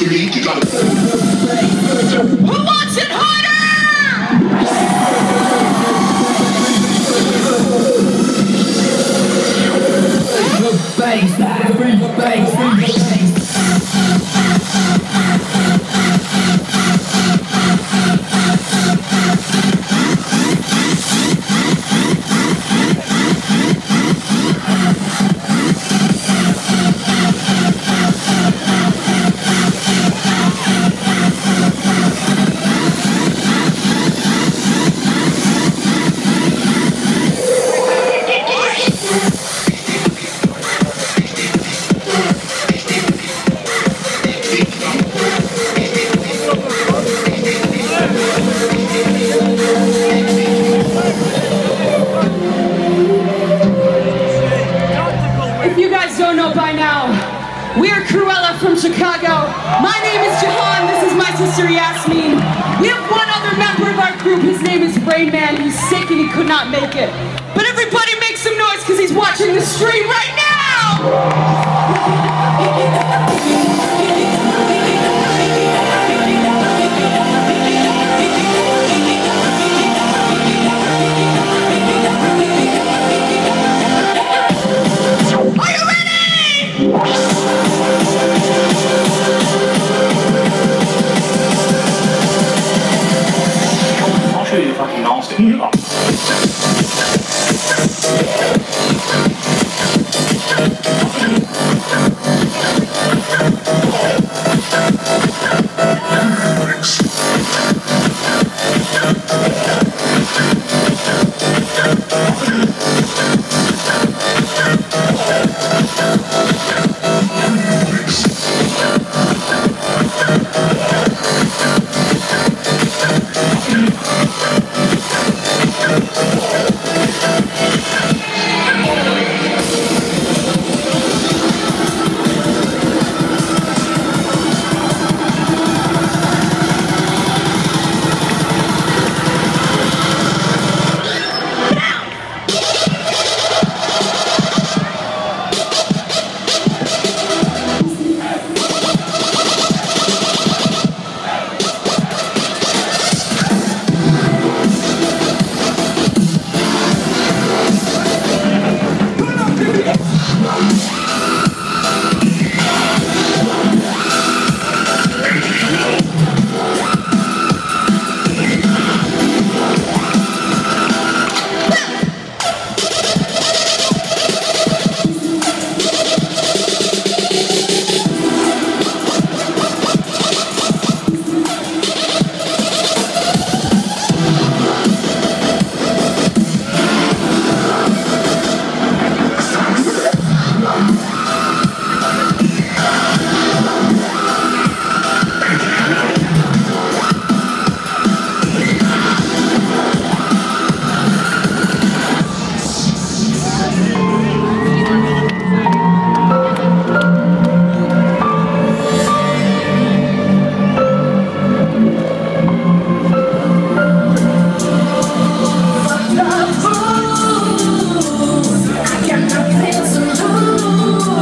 Who wants it harder? By now, we're Krewella from Chicago. My name is Jahan, this is my sister Yasmine. We have one other member of our group, his name is Rain Man. He's sick and he could not make it. But everybody make some noise because he's watching the stream right now!